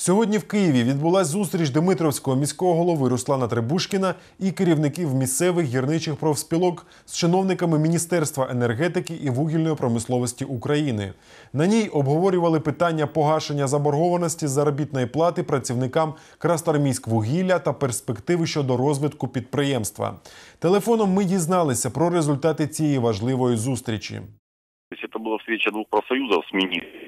Сьогодні в Києві відбулася зустріч Дмитровського міського голови Руслана Требушкіна і керівників місцевих гірничих профспілок з чиновниками Міністерства енергетики і вугільної промисловості України. На ній обговорювали питання погашення заборгованості заробітної плати працівникам Красноармійськвугілля та перспективи щодо розвитку підприємства. Телефоном ми дізналися про результати цієї важливої зустрічі. То есть это была встреча двух профсоюзов с министром.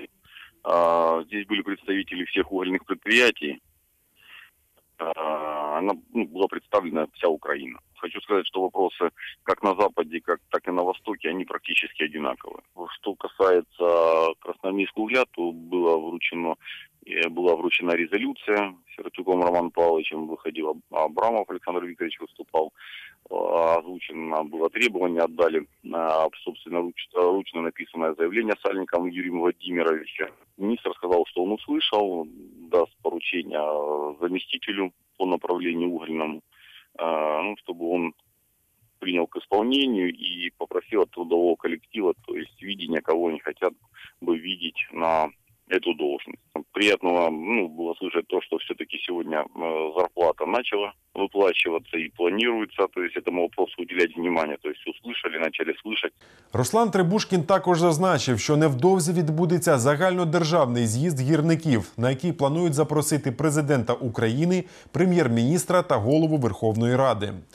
А, Здесь были представители всех угольных предприятий. А, Она ну, была представлена вся Украина. Хочу сказать, что вопросы как на Западе, как, так и на Востоке, они практически одинаковые. Что касается Красноармейского угля, то было вручено, была вручена резолюция Сертюком Роман Павловичем, выходил Аб- Абрамов Александр Викторович выступал, Озвучено было требование, отдали, а, собственно, руч- ручно написанное заявление сальником Юрием Владимировичем. Министр сказал, что он услышал, даст поручение а, заместителю по направлению угольному, а, ну, чтобы он принял к исполнению и попросил от трудового коллектива, то есть видения, кого они хотят бы видеть на эту должность. Приятно ну, было слышать то, что все-таки сегодня э, зарплата начала выплачиваться и планируется, то есть этому вопросу уделять внимание, то есть услышали, начали слышать. Руслан Требушкін також зазначив, що невдовзі відбудеться загальнодержавний з'їзд гірників, на який планують запросити президента України, прем'єр-міністра та голову Верховної Ради.